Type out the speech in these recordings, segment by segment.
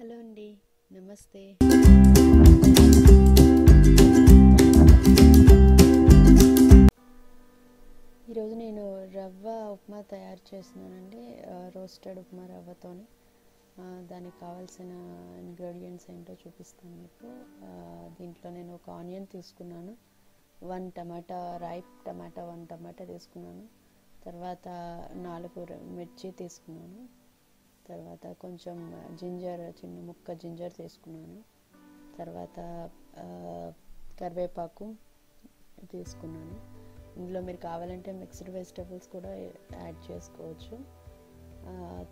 Hello అండి నమస్తే. ఈరోజు నేను రవ్వ ఉప్మా తయారు చేస్తున్నానండి రోస్టెడ్ ఉప్మా రవ్వతోని. దానికి కావాల్సిన ఇంగ్రీడియంట్స్ ఏంటో చూపిస్తాను మీకు. దీంట్లో నేను ఒక ఆనియన్ తీసుకున్నాను one tomato ripe tomato one tomato తీసుకున్నాను తర్వాత నాలుగు మిర్చి తీసుకున్నాను. తర్వాత కొంచెం జింజర్ చిన్న ముక్క జింజర్ తీసుకున్నాను. తర్వాత కరివేపాకు తీసుకున్నాను. ఇందులో మీరు కావాలంటే మిక్స్డ్ వెజిటబుల్స్ కూడా యాడ్ చేసుకోవచ్చు.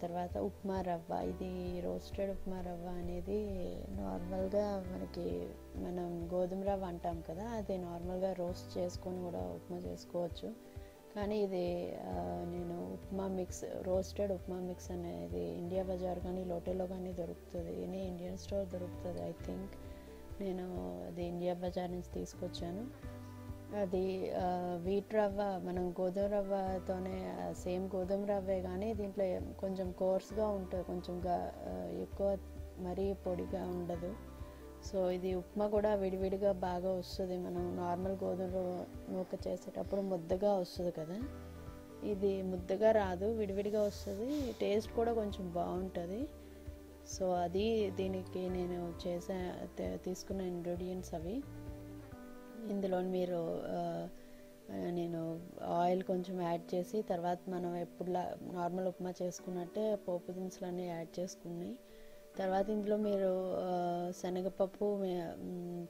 తర్వాత ఉప్మా రవ్వ. ఇది రోస్టెడ్ ఉప్మా రవ్వ అనేది నార్మల్గా మనకి మనం గోధుమ రవ్వ అంటాం కదా అది నార్మల్గా రోస్ట్ చేసుకొని కూడా ఉప్మా చేసుకోవచ్చు. కానీ ఇది నేను upma mix roasted upma mix అనేది ఇండియా బజార్ కానీ లోటేలో కానీ దొరుకుతుంది. ఎనీ ఇండియన్ స్టోర్ దొరుకుతుంది ఐ థింక్. నేను అది ఇండియా బజార్ నుంచి తీసుకొచ్చాను. అది వీట్ రవ్వ మనం గోధుమ రవ్వతోనే సేమ్ గోధుమ రవ్వే కానీ దీంట్లో కొంచెం కోర్స్గా ఉంటుంది. కొంచెం ఎక్కువ మరీ పొడిగా ఉండదు. సో ఇది ఉప్మా కూడా విడివిడిగా బాగా వస్తుంది. మనం నార్మల్ గోధుమ నూక చేసేటప్పుడు ముద్దగా వస్తుంది కదా. ఇది ముద్దగా రాదు విడివిడిగా వస్తుంది. టేస్ట్ కూడా కొంచెం బాగుంటుంది. సో అది దీనికి నేను చేసే తీసుకున్న ఇంగ్రీడియంట్స్ అవి. ఇందులో మీరు నేను ఆయిల్ కొంచెం యాడ్ చేసి తర్వాత మనం ఎప్పుడులా నార్మల్ ఉప్మా చేసుకున్నట్టే పోపు దినుసులు అన్నీ యాడ్ చేసుకున్నాయి తర్వాత ఇందులో మీరు శనగపప్పు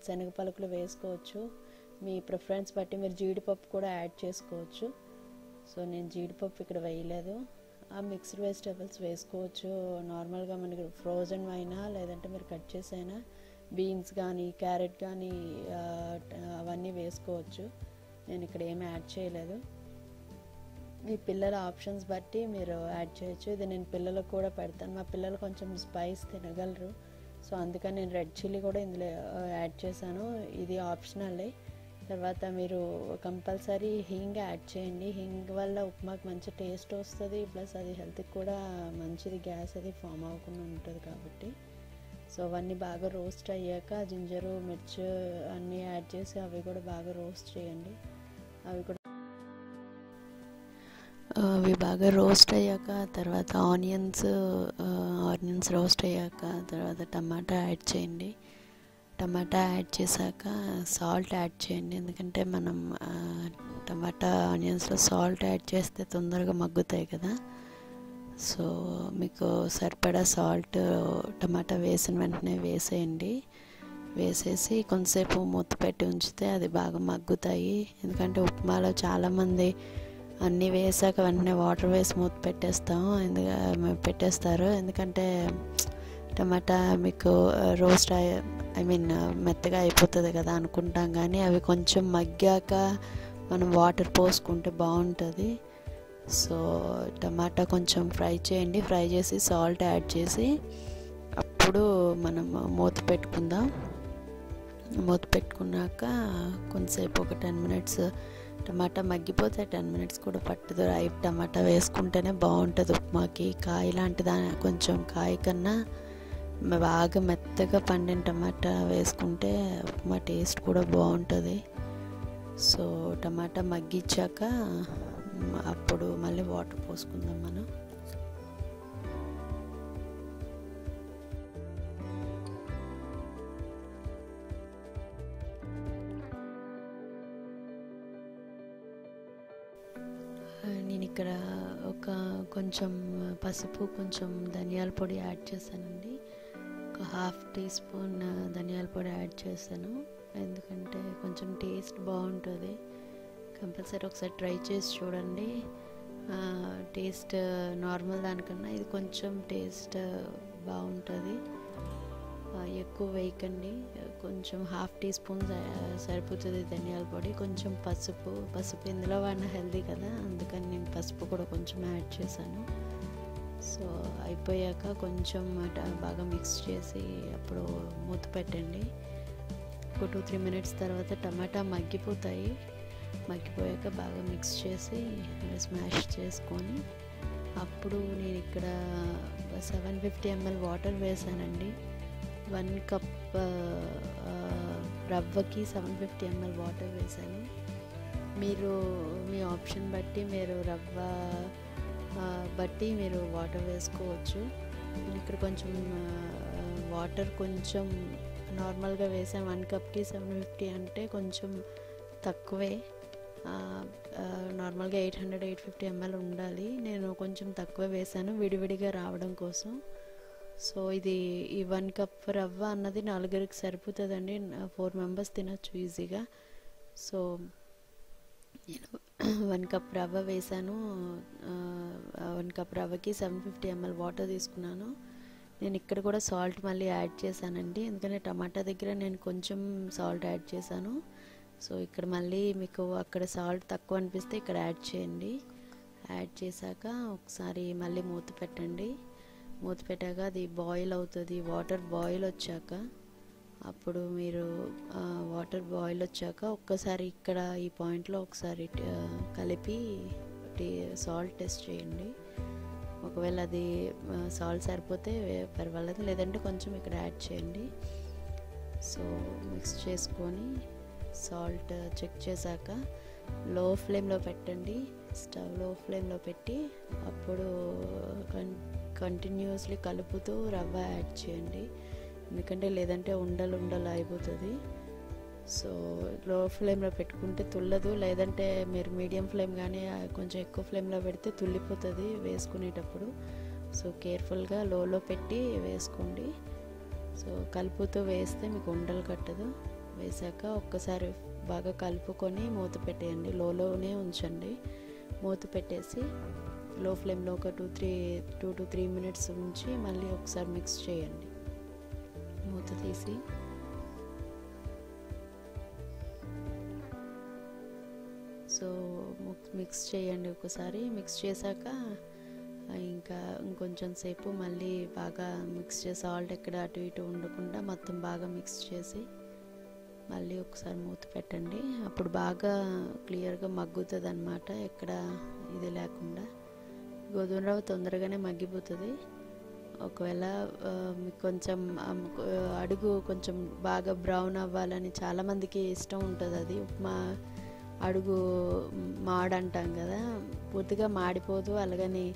శనగ పలుకులు వేసుకోవచ్చు. మీ ప్రిఫరెన్స్ బట్టి మీరు జీడిపప్పు కూడా యాడ్ చేసుకోవచ్చు. సో నేను జీడిపప్పు ఇక్కడ వేయలేదు. ఆ మిక్స్డ్ వెజిటేబుల్స్ వేసుకోవచ్చు. నార్మల్గా మనకి ఫ్రోజన్ అయినా లేదంటే మీరు కట్ చేసైనా బీన్స్ కానీ క్యారెట్ కానీ అవన్నీ వేసుకోవచ్చు. నేను ఇక్కడ ఏమి యాడ్ చేయలేదు. మీ పిల్లల ఆప్షన్స్ బట్టి మీరు యాడ్ చేయొచ్చు. ఇది నేను పిల్లలకు కూడా పెడతాను. మా పిల్లలు కొంచెం స్పైస్ తినగలరు. సో అందుకని నేను రెడ్ చిల్లీ కూడా ఇందులో యాడ్ చేశాను. ఇది ఆప్షనలే తర్వాత మీరు కంపల్సరీ హింగ్ యాడ్ చేయండి. హింగ్ వల్ల ఉప్మాకి మంచి టేస్ట్ వస్తుంది. ప్లస్ అది హెల్త్కి కూడా మంచిది. గ్యాస్ అది ఫామ్ అవ్వకుండా ఉంటుంది కాబట్టి. సో అవన్నీ బాగా రోస్ట్ అయ్యాక జింజరు మిర్చి అన్నీ యాడ్ చేసి అవి కూడా బాగా రోస్ట్ చేయండి. అవి కూడా అవి బాగా రోస్ట్ అయ్యాక తర్వాత ఆనియన్స్ ఆనియన్స్ రోస్ట్ అయ్యాక తర్వాత టమాటా యాడ్ చేయండి. టమాటా యాడ్ చేశాక సాల్ట్ యాడ్ చేయండి. ఎందుకంటే మనం టమాటా ఆనియన్స్లో సాల్ట్ యాడ్ చేస్తే తొందరగా మగ్గుతాయి కదా. సో మీకు సరిపడా సాల్ట్ టమాటా వేసిన వెంటనే వేసేయండి. వేసేసి కొంతసేపు మూత పెట్టి ఉంచితే అది బాగా మగ్గుతాయి. ఎందుకంటే ఉప్మాలో చాలామంది అన్నీ వేసాక వెంటనే వాటర్ వేసి మూత పెట్టేస్తాం. ఎందుకంటే పెట్టేస్తారు. ఎందుకంటే టమాటా మీకు రోస్ట్ ఐ మీన్ మెత్తగా అయిపోతుంది కదా అనుకుంటాం. కానీ అవి కొంచెం మగ్గాక మనం వాటర్ పోసుకుంటే బాగుంటుంది. సో టమాటా కొంచెం ఫ్రై చేయండి. ఫ్రై చేసి సాల్ట్ యాడ్ చేసి అప్పుడు మనం మూత పెట్టుకుందాం. మూత పెట్టుకున్నాక కొంతసేపు ఒక టెన్ మినిట్స్ టమాటా మగ్గిపోతే టెన్ మినిట్స్ కూడా పట్టదు. రైప్ టమాటా వేసుకుంటేనే బాగుంటుంది. ఉప్మాకి కాయ లాంటిదా కొంచెం కాయ కన్నా బాగా మెత్తగా పండిన టమాటా వేసుకుంటే ఉప్మా టేస్ట్ కూడా బాగుంటుంది. సో టమాటా మగ్గించాక అప్పుడు మళ్ళీ వాటర్ పోసుకుందాం మనం. ఇక్కడ ఒక కొంచెం పసుపు కొంచెం ధనియాల పొడి యాడ్ చేశానండి. ఒక హాఫ్ టీ స్పూన్ ధనియాల పొడి యాడ్ చేశాను. ఎందుకంటే కొంచెం టేస్ట్ బాగుంటుంది. కంపల్సరీ ఒకసారి ట్రై చేసి చూడండి. టేస్ట్ నార్మల్ దానికన్నా ఇది కొంచెం టేస్ట్ బాగుంటుంది. ఎక్కువ వేయకండి కొంచెం హాఫ్ టీ స్పూన్ సరిపోతుంది ధనియాల పొడి కొంచెం పసుపు పసుపు ఇందులో వాడిన హెల్దీ కదా అందుకని నేను పసుపు కూడా కొంచెం యాడ్ చేశాను. సో అయిపోయాక కొంచెం బాగా మిక్స్ చేసి అప్పుడు మూత పెట్టండి. ఒక టూ త్రీ మినిట్స్ తర్వాత టమాటా మగ్గిపోతాయి. మగ్గిపోయాక బాగా మిక్స్ చేసి స్మాష్ చేసుకొని అప్పుడు నేను ఇక్కడ సెవెన్ ఫిఫ్టీ ఎంఎల్ వాటర్ వేసానండి. వన్ కప్ రవ్వకి సెవెన్ ఫిఫ్టీ ఎంఎల్ వాటర్ వేసాను. మీరు మీ ఆప్షన్ బట్టి మీరు రవ్వ బట్టి మీరు వాటర్ వేసుకోవచ్చు. ఇక్కడ కొంచెం వాటర్ కొంచెం నార్మల్గా వేసాం వన్ కప్కి సెవెన్ ఫిఫ్టీ అంటే కొంచెం తక్కువే. నార్మల్గా eight hundred eight fifty ML ఉండాలి. నేను కొంచెం తక్కువ వేసాను విడివిడిగా రావడం కోసం. సో ఇది ఈ వన్ కప్ రవ్వ అన్నది నలుగురికి సరిపోతుందండి. ఫోర్ మెంబర్స్ తినచ్చు ఈజీగా. సో నేను వన్ కప్ రవ్వ వేసాను వన్ కప్ రవ్వకి సెవెన్ ఫిఫ్టీ ఎంఎల్ వాటర్ తీసుకున్నాను. నేను ఇక్కడ కూడా సాల్ట్ మళ్ళీ యాడ్ చేశానండి. ఎందుకంటే టమాటా దగ్గర నేను కొంచెం సాల్ట్ యాడ్ చేశాను. సో ఇక్కడ మళ్ళీ మీకు అక్కడ సాల్ట్ తక్కువ అనిపిస్తే ఇక్కడ యాడ్ చేయండి. యాడ్ చేశాక ఒకసారి మళ్ళీ మూత పెట్టండి. మూత పెట్టాక అది బాయిల్ అవుతుంది. వాటర్ బాయిల్ వచ్చాక అప్పుడు మీరు వాటర్ బాయిల్ వచ్చాక ఒక్కసారి ఇక్కడ ఈ పాయింట్లో ఒకసారి కలిపి సాల్ట్ టెస్ట్ చేయండి. ఒకవేళ అది సాల్ట్ సరిపోతే పర్వాలేదు. లేదంటే కొంచెం ఇక్కడ యాడ్ చేయండి. సో మిక్స్ చేసుకొని సాల్ట్ చెక్ చేశాక లో ఫ్లేమ్లో పెట్టండి స్టవ్లో ఫ్లేమ్లో పెట్టి అప్పుడు కన్ కంటిన్యూస్లీ కలుపుతూ రవ్వ యాడ్ చేయండి. ఎందుకంటే లేదంటే ఉండలు ఉండలు అయిపోతుంది. సో లో ఫ్లేమ్లో పెట్టుకుంటే తుల్లదు. లేదంటే మీరు మీడియం ఫ్లేమ్ కానీ కొంచెం ఎక్కువ ఫ్లేమ్లో పెడితే తుల్లిపోతుంది వేసుకునేటప్పుడు. సో కేర్ఫుల్గా లోలో పెట్టి వేసుకోండి. సో కలుపుతూ వేస్తే మీకు ఉండలు కట్టదు. వేసాక ఒక్కసారి బాగా కలుపుకొని మూత పెట్టేయండి. లోలోనే ఉంచండి. మూత పెట్టేసి లో ఫ్లేమ్లో ఒక two three two to three minutes ఉంచి మళ్ళీ ఒకసారి మిక్స్ చేయండి. మూత తీసి. సో మిక్స్ చేయండి ఒకసారి. మిక్స్ చేశాక ఇంకా ఇంకొంచెం సేపు మళ్ళీ బాగా మిక్స్ చేసి సాల్ట్ ఎక్కడ అటు ఇటు ఉండకుండా మొత్తం బాగా మిక్స్ చేసి మళ్ళీ ఒకసారి మూత పెట్టండి. అప్పుడు బాగా క్లియర్గా మగ్గుతుంది అనమాట ఎక్కడ ఇది లేకుండా. గోధుమ రవ్వ తొందరగానే మగ్గిపోతుంది. ఒకవేళ కొంచెం అడుగు కొంచెం బాగా బ్రౌన్ అవ్వాలని చాలామందికి ఇష్టం ఉంటుంది అది. ఉప్మా అడుగు మాడంటాం కదా. పూర్తిగా మాడిపోదు. అలాగని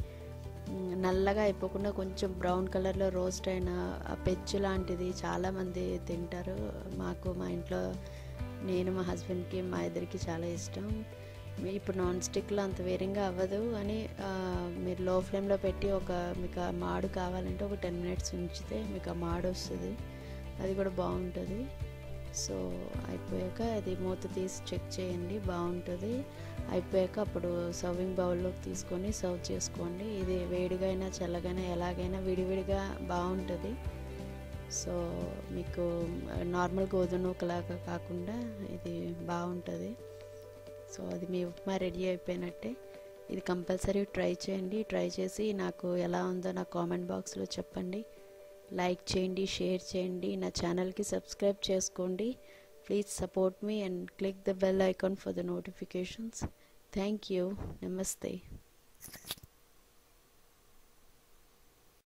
నల్లగా అయిపోకుండా కొంచెం బ్రౌన్ కలర్లో రోస్ట్ అయిన ఆ పెచ్చు లాంటిది చాలామంది తింటారు. మాకు మా ఇంట్లో నేను మా హస్బెండ్కి మా ఇద్దరికి చాలా ఇష్టం. ఇప్పుడు నాన్ స్టిక్లో అంత వేరంగా అవ్వదు అని మీరు లో ఫ్లేమ్లో పెట్టి ఒక మీకు ఆ మాడు కావాలంటే ఒక టెన్ మినిట్స్ ఉంచితే మీకు ఆ మాడు వస్తుంది. అది కూడా బాగుంటుంది. సో అయిపోయాక అది మూత తీసి చెక్ చేయండి బాగుంటుంది. అయిపోయాక అప్పుడు సర్వింగ్ బౌల్లోకి తీసుకొని సర్వ్ చేసుకోండి. ఇది వేడిగా అయినా చల్లగైనా ఎలాగైనా విడివిడిగా బాగుంటుంది. సో మీకు నార్మల్ గోధుమ నూకలాగా కాకుండా ఇది బాగుంటుంది. సో అది మీ ఉప్మా రెడీ అయిపోయినట్టే. ఇది కంపల్సరీ ట్రై చేయండి. ట్రై చేసి నాకు ఎలా ఉందో నా కామెంట్ బాక్స్లో చెప్పండి. లైక్ చేయండి షేర్ చేయండి. నా ఛానల్కి సబ్స్క్రైబ్ చేసుకోండి. Please support me and click the bell icon for the notifications. Thank you. నమస్తే.